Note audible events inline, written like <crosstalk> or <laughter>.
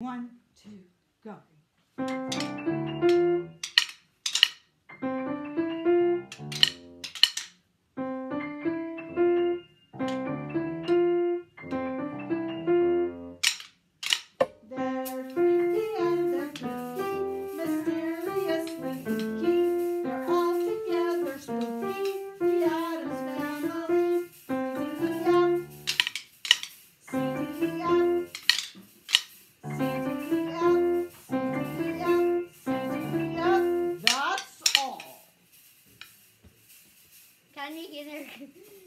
One, two, go. Can you get her? <laughs>